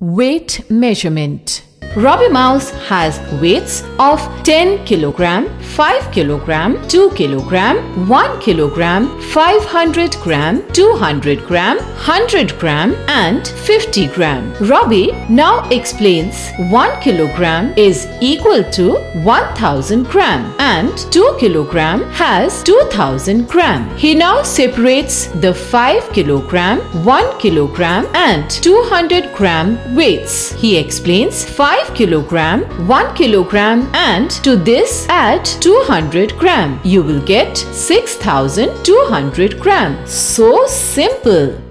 Weight measurement. Robbie Mouse has weights of 10 kg, 5 kg, 2 kg, 1 kg, 500 gram, 200 gram, 100 gram and 50 gram. Robbie now explains 1 kg is equal to 1000 gram and 2 kg has 2000 gram. He now separates the 5 kg, 1 kg and 200 gram weights. He explains 5 kilogram, 1 kilogram and to this add 200 gram. You will get 6200 gram. So simple.